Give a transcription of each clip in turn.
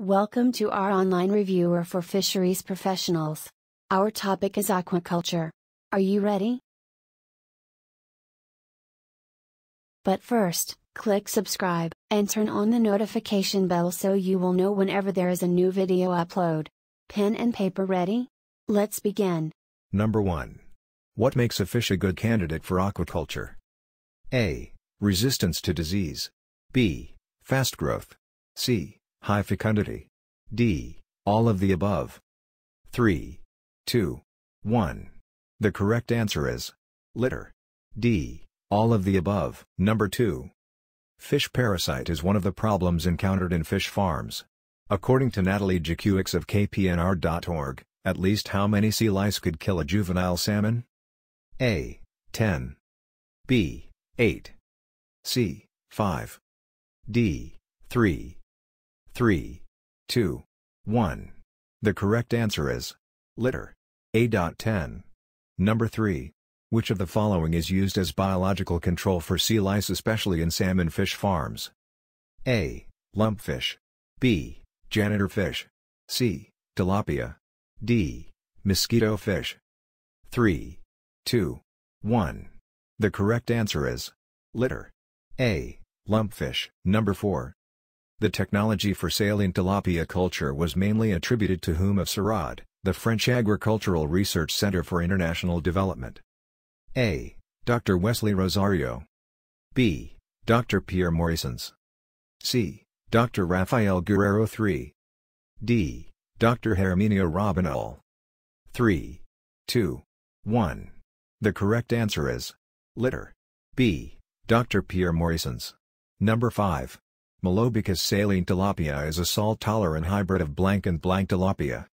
Welcome to our online reviewer for fisheries professionals. Our topic is aquaculture. Are you ready? But first, click subscribe and turn on the notification bell so you will know whenever there is a new video upload. Pen and paper ready? Let's begin. Number 1. What makes a fish a good candidate for aquaculture? A. Resistance to disease. B. Fast growth. C. High fecundity. D. All of the above. 3. 2. 1. The correct answer is litter. D. All of the above. Number 2. Fish parasite is one of the problems encountered in fish farms. According to Natalie Jakuix of kpnr.org, at least how many sea lice could kill a juvenile salmon? A. 10. B. 8. C. 5. D. 3. 3. 2. 1. The correct answer is litter. A.10. Number 3. Which of the following is used as biological control for sea lice especially in salmon fish farms? A. Lumpfish. B. Janitor fish. C. Tilapia. D. Mosquito fish. 3. 2. 1. The correct answer is litter. A. Lumpfish. Number 4. The technology for saline tilapia culture was mainly attributed to whom of CIRAD, the French Agricultural Research Center for International Development. A. Dr. Wesley Rosario. B. Dr. Pierre Morissens. C. Dr. Rafael Guerrero III. D. Dr. Herminio Rabanal. 3. 2. 1. The correct answer is litter. B. Dr. Pierre Morissens. Number 5. Molobicus saline tilapia is a salt-tolerant hybrid of blank and blank tilapia.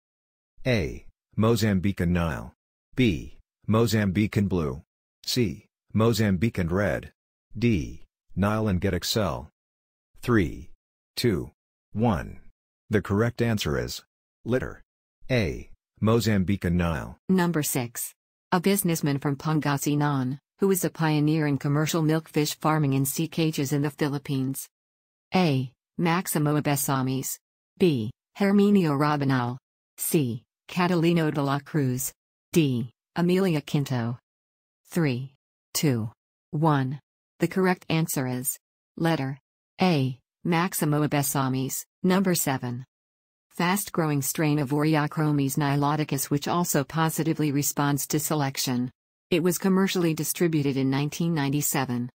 A. Mozambican Nile. B. Mozambican Blue. C. Mozambican Red. D. Nile and Get Excel. 3. 2. 1. The correct answer is litter. A. Mozambican Nile. Number 6. A businessman from Pangasinan, who is a pioneer in commercial milkfish farming in sea cages in the Philippines. A. Maximo Abesamis. B. Herminio Rabanal. C. Catalino de la Cruz. D. Amelia Quinto. 3. 2. 1. The correct answer is letter A. Maximo Abesamis, number 7. Fast-growing strain of Oreochromis niloticus which also positively responds to selection. It was commercially distributed in 1997.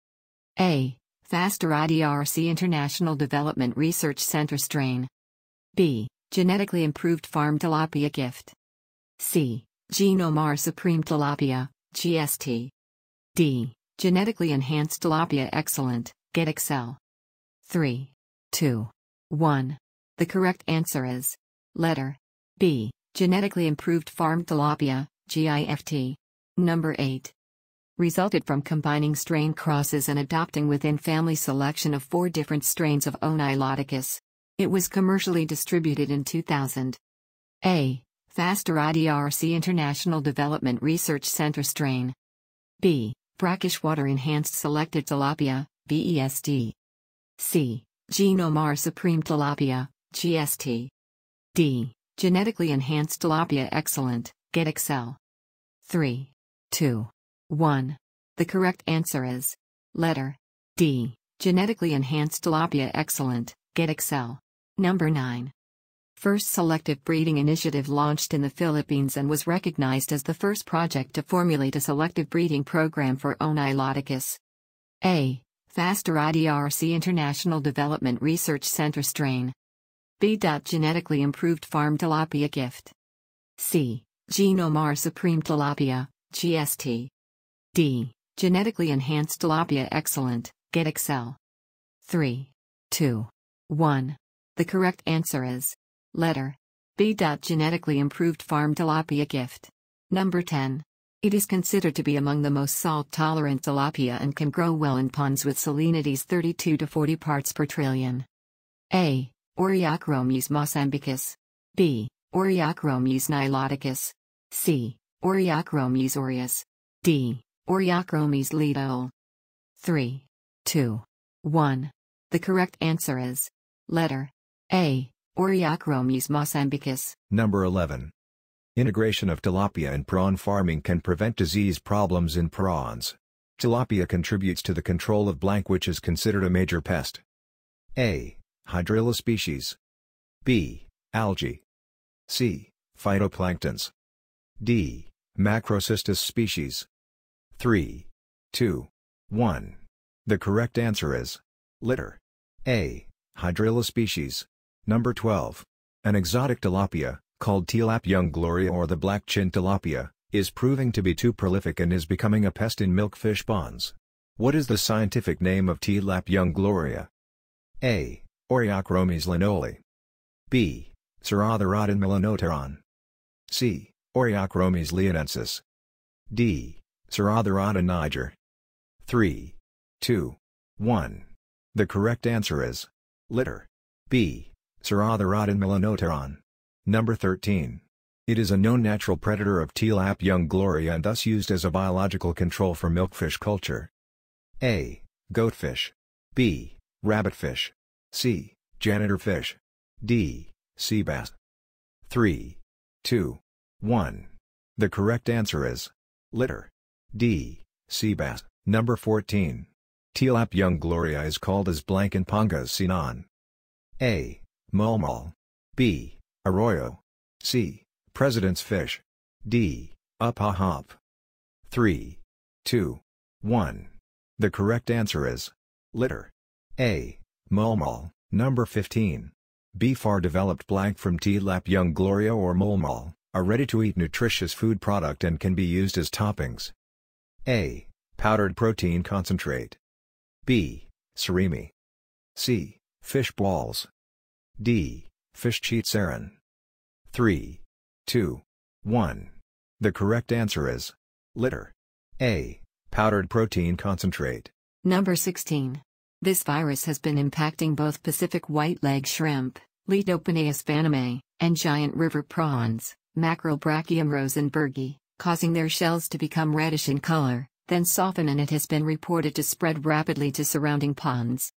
A. Faster IDRC International Development Research Center strain. B. Genetically improved farm tilapia gift. C. Genomar Supreme Tilapia, GST. D. Genetically enhanced tilapia excellent, get Excel. 3. 2. 1. The correct answer is letter B. Genetically improved farm tilapia, GIFT. Number 8 resulted from combining strain crosses and adopting within family selection of four different strains of O. It was commercially distributed in 2000. A. Faster IDRC International Development Research Center strain. B. Brackish water enhanced selected tilapia, BEST. C. Genomar Supreme Tilapia, GST. D. Genetically enhanced tilapia excellent, get Excel. 3. 2. 1. The correct answer is letter D. Genetically enhanced tilapia excellent, get Excel. Number 9. First selective breeding initiative launched in the Philippines and was recognized as the first project to formulate a selective breeding program for O. A. Faster IDRC International Development Research Center strain. B. Genetically improved farm tilapia gift. C. Genomar Supreme Tilapia, GST. D. Genetically enhanced tilapia excellent, get Excel. 3. 2. 1. The correct answer is letter B. Genetically improved farm tilapia gift. Number 10. It is considered to be among the most salt tolerant tilapia and can grow well in ponds with salinities 32 to 40 parts per trillion. A. Oreochromis mossambicus. B. Oreochromis niloticus. C. Oreochromis aureus. D. Oreochromis lido. 3. 2. 1. The correct answer is letter A. Oreochromis mossambicus. Number 11. Integration of tilapia and prawn farming can prevent disease problems in prawns. Tilapia contributes to the control of blank which is considered a major pest. A. Hydrilla species. B. Algae. C. Phytoplanktons. D. Macrocystis species. 3. 2. 1. The correct answer is litter. A. Hydrilla species. Number 12. An exotic tilapia, called Tilapia gloria or the black chin tilapia, is proving to be too prolific and is becoming a pest in milkfish ponds. What is the scientific name of Tilapia gloria? A. Oreochromis linoli. B. Sarotherodon melanotheron. C. Oreochromis leonensis. D. Sarotherodon niger. 3. 2. 1. The correct answer is litter. B. Sarotherodon melanotheron. Number 13. It is a known natural predator of Tilapia gloria and thus used as a biological control for milkfish culture. A. Goatfish. B. Rabbitfish. C. Janitor fish. D. Sea bass. 3. 2. 1. The correct answer is litter. D. Sea bass. Number 14. Tilap young gloria is called as blank in Pangasinan. A. Mulmul. B. Arroyo. C. President's fish. D. Upahop. 3. 2. 1. The correct answer is litter. A. Mulmul. Number 15. B. Far developed blank from Tilapia gloria or mulmul, a ready-to-eat nutritious food product and can be used as toppings. A. Powdered protein concentrate. B. Surimi. C. Fish balls. D. Fish chicharon. 3. 2. 1. The correct answer is litter. A. Powdered protein concentrate. Number 16. This virus has been impacting both Pacific white-leg shrimp, Litopenaeus vannamei, and giant river prawns, Macrobrachium rosenbergi, causing their shells to become reddish in color, then soften and it has been reported to spread rapidly to surrounding ponds.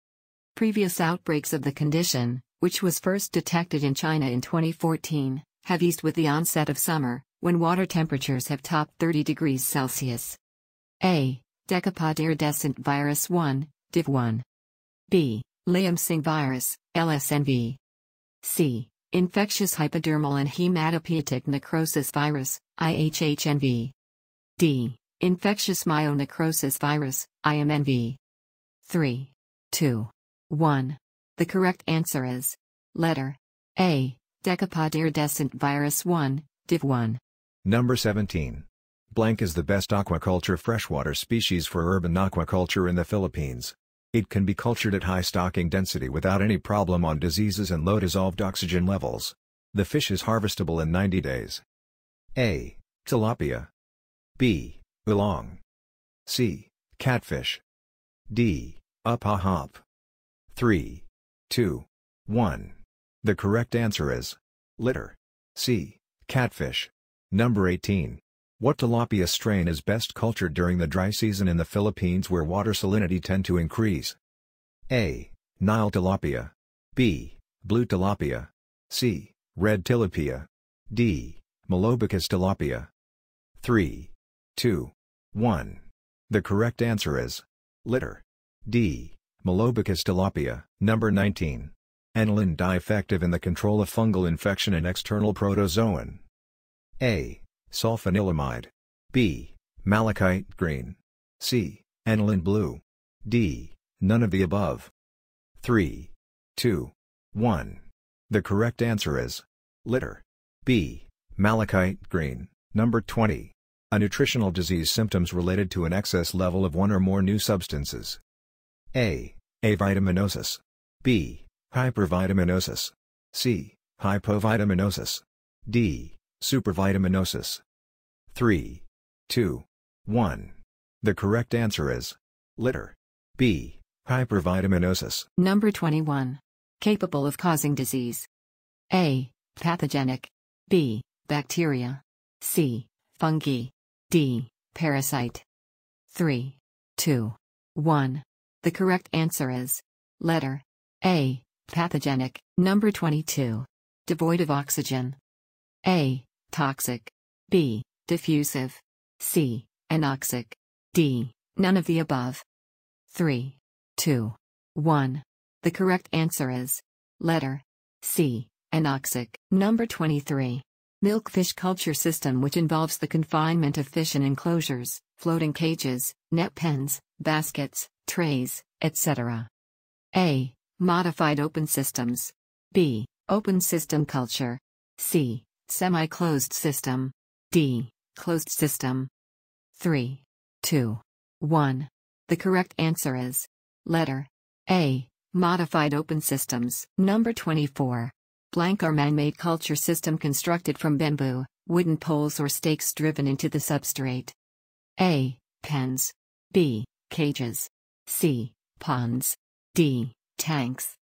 Previous outbreaks of the condition, which was first detected in China in 2014, have eased with the onset of summer, when water temperatures have topped 30 degrees Celsius. A. Decapod iridescent virus 1, Div 1. B. Laem Singh virus, LSNV. C. Infectious hypodermal and hematopoietic necrosis virus, IHHNV. D. Infectious myonecrosis virus, IMNV. 3. 2. 1. The correct answer is letter A. Decapod iridescent virus 1, Div 1. Number 17. Blank is the best aquaculture freshwater species for urban aquaculture in the Philippines. It can be cultured at high stocking density without any problem on diseases and low dissolved oxygen levels. The fish is harvestable in 90 days. A. Tilapia. B. Ulong. C. Catfish. D. Upahop. 3. 2. 1. The correct answer is litter. C. Catfish. Number 18. What tilapia strain is best cultured during the dry season in the Philippines where water salinity tend to increase? A. Nile tilapia. B. Blue tilapia. C. Red tilapia. D. Malobicus tilapia. 3. 2. 1. The correct answer is litter. D. Malobicus tilapia. Number 19. Aniline effective in the control of fungal infection and external protozoan. A. Sulfanilamide. B. Malachite green. C. Aniline blue. D. None of the above. 3. 2. 1. The correct answer is litter. B. Malachite green. Number 20. A nutritional disease symptoms related to an excess level of one or more new substances. A. Avitaminosis. B. Hypervitaminosis. C. Hypovitaminosis. D. Supervitaminosis. 3. 2. 1. The correct answer is litter. B. Hypervitaminosis. Number 21. Capable of causing disease. A. Pathogenic. B. Bacteria. C. Fungi. D. Parasite. 3. 2. 1. The correct answer is letter A. Pathogenic. Number 22. Devoid of oxygen. A. Toxic. B. Diffusive. C. Anoxic. D. None of the above. 3. 2. 1. The correct answer is letter C. Anoxic. Number 23. Milkfish culture system which involves the confinement of fish in enclosures, floating cages, net pens, baskets, trays, etc. A. Modified open systems. B. Open system culture. C. Semi-closed system. D. Closed system. 3. 2. 1. The correct answer is letter A. Modified open systems. Number 24. Blank are man-made culture system constructed from bamboo, wooden poles or stakes driven into the substrate. A. Pens. B. Cages. C. Ponds. D. Tanks.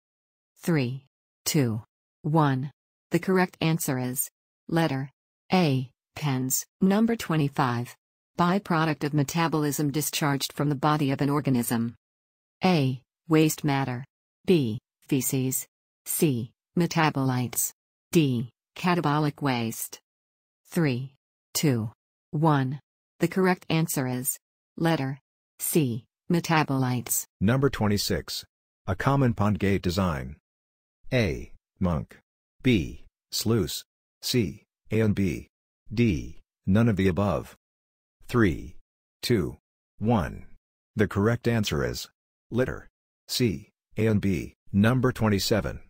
3. 2. 1. The correct answer is letter A. Pens. Number 25. Byproduct of metabolism discharged from the body of an organism. A. Waste matter. B. Feces. C. Metabolites. D. Catabolic waste. 3. 2. 1. The correct answer is letter C. Metabolites. Number 26. A common pond gate design. A. Monk. B. Sluice. C. A and B. D. None of the above. 3. 2. 1. The correct answer is letter C. A and B. Number 27.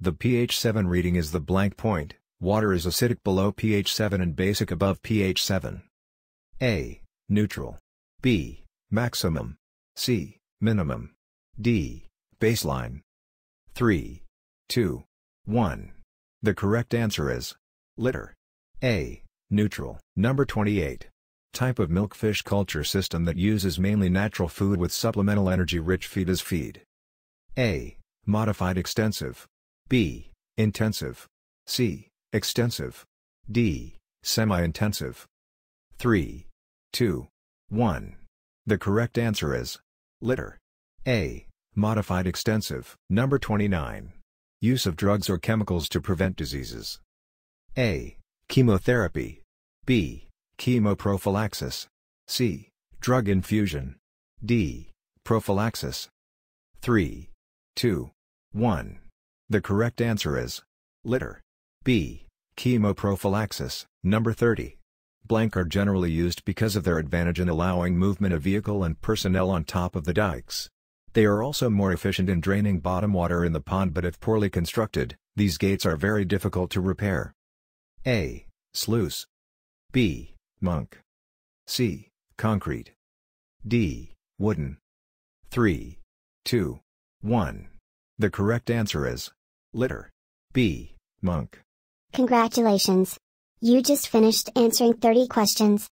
The pH 7 reading is the blank point, water is acidic below pH 7 and basic above pH 7. A. Neutral. B. Maximum. C. Minimum. D. Baseline. 3. 2. 1. The correct answer is letter A. Neutral. Number 28. Type of milkfish culture system that uses mainly natural food with supplemental energy-rich feed as feed. A. Modified extensive. B. Intensive. C. Extensive. D. Semi-intensive. 3. 2. 1. The correct answer is litter. A. Modified extensive. Number 29. Use of drugs or chemicals to prevent diseases. A. Chemotherapy. B. Chemoprophylaxis. C. Drug infusion. D. Prophylaxis. 3. 2. 1. The correct answer is litter. B. Chemoprophylaxis. Number 30. Blank are generally used because of their advantage in allowing movement of vehicle and personnel on top of the dikes. They are also more efficient in draining bottom water in the pond but if poorly constructed, these gates are very difficult to repair. A. Sluice. B. Monk. C. Concrete. D. Wooden. 3. 2. 1. The correct answer is litter. B. Monk. Congratulations! You just finished answering 30 questions.